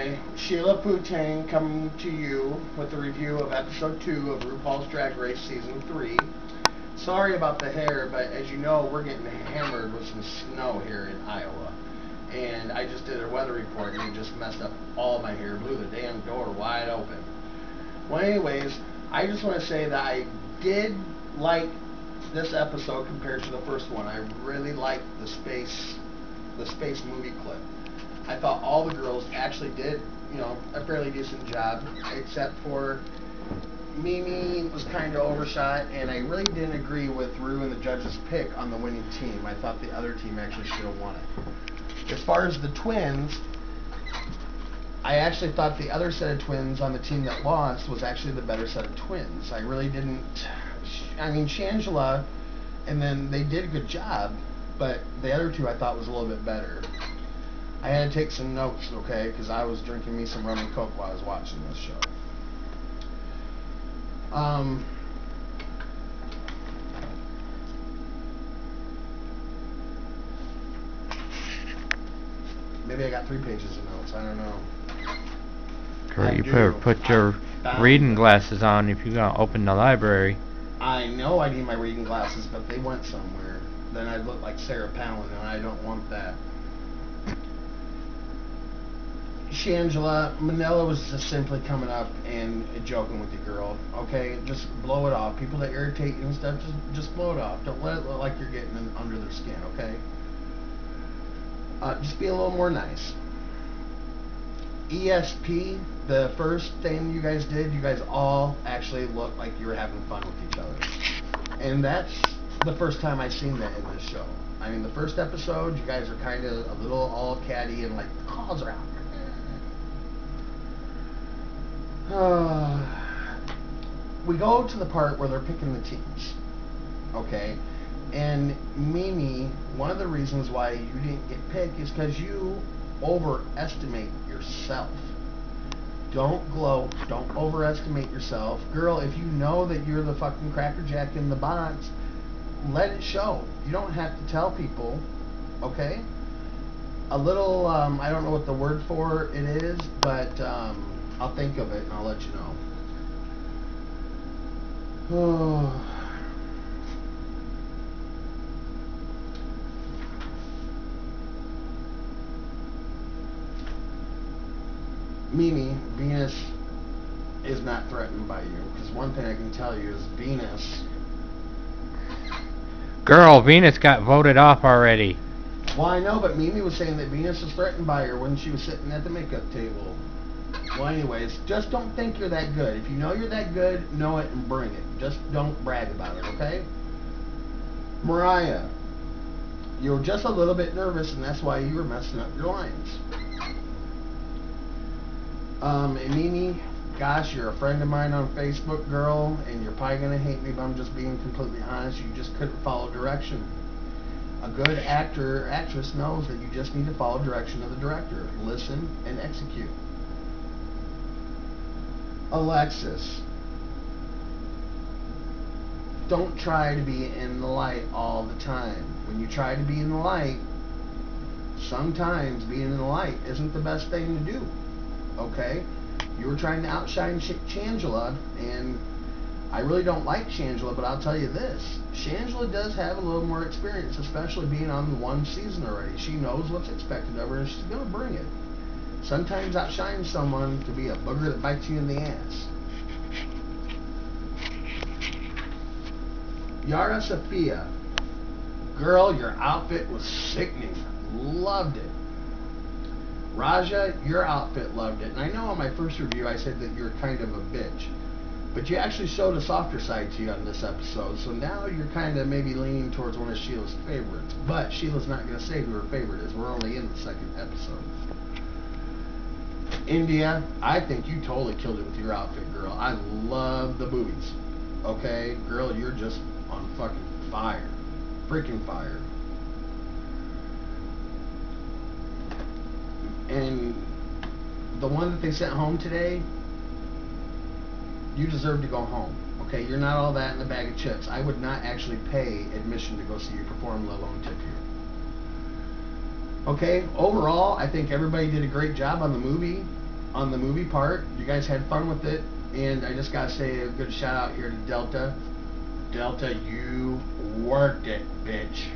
Hi, Sheila Putang coming to you with a review of episode 2 of RuPaul's Drag Race Season 3. Sorry about the hair, but as you know, we're getting hammered with some snow here in Iowa. And I just did a weather report and it just messed up all my hair, blew the damn door wide open. Well, anyways, I just want to say that I did like this episode compared to the first one. I really liked the space, the space movie clip. I thought all the girls actually did, you know, a fairly decent job, except for Mimi was kind of overshot, and I really didn't agree with Ru and the judges' pick on the winning team. I thought the other team actually should have won it. As far as the twins, I actually thought the other set of twins on the team that lost was actually the better set of twins. I really didn't. I mean, Shangela, and then they did a good job, but the other two I thought was a little bit better. I had to take some notes, okay, because I was drinking me some rum and coke while I was watching this show. Um, maybe I got three pages of notes. I don't know. Kurt, I you do. better put your reading glasses on if you're gonna open the library. I know I need my reading glasses, but they went somewhere. Then I'd look like Sarah Palin, and I don't want that. Shangela, Manila was just simply coming up and joking with the girl. Okay, just blow it off. People that irritate you and stuff, just just blow it off. Don't let it look like you're getting in, under their skin. Okay. Uh, just be a little more nice. ESP, the first thing you guys did, you guys all actually looked like you were having fun with each other. And that's the first time I've seen that in this show. I mean, the first episode, you guys are kind of a little all catty and like, the claws are we go to the part where they're picking the teams. Okay? And Mimi, one of the reasons why you didn't get picked is because you overestimate yourself. Don't gloat. Don't overestimate yourself. Girl, if you know that you're the fucking crackerjack in the box, let it show. You don't have to tell people, okay? A little, um, I don't know what the word for it is, but um, I'll think of it and I'll let you know. Oh. Mimi, Venus is not threatened by you. Because one thing I can tell you is Venus. Girl, Venus got voted off already. Well, I know, but Mimi was saying that Venus is threatened by her when she was sitting at the makeup table. Well, anyways, just don't think you're that good. If you know you're that good, know it and bring it. Just don't brag about it, okay? Mariah, you're just a little bit nervous, and that's why you were messing up your lines. Um, and Mimi, gosh, you're a friend of mine on Facebook, girl, and you're probably gonna hate me, but I'm just being completely honest. You just couldn't follow direction. A good actor or actress knows that you just need to follow direction of the director. Listen and execute. Alexis, don't try to be in the light all the time. When you try to be in the light, sometimes being in the light isn't the best thing to do. Okay? You were trying to outshine Ch- Shangela, and I really don't like Shangela, but I'll tell you this. Shangela does have a little more experience, especially being on the one season already. She knows what's expected of her, and she's going to bring it. Sometimes outshine someone to be a booger that bites you in the ass. Yara Sofia. Girl, your outfit was sickening. Loved it. Raja, your outfit loved it. And I know on my first review I said that you're kind of a bitch. But you actually showed a softer side to you on this episode. So now you're kind of maybe leaning towards one of Sheila's favorites. But Sheila's not going to say who her favorite is. We're only in the second episode. India, I think you totally killed it with your outfit, girl. I love the boobies. Okay, girl, you're just on fucking fire. Freaking fire. And the one that they sent home today, you deserve to go home. Okay, you're not all that in a bag of chips. I would not actually pay admission to go see you perform, let alone tip you. Okay, overall, I think everybody did a great job on the movie. on the movie part. You guys had fun with it, and I just gotta say a good shout out here to Delta. Delta, you worked it, bitch.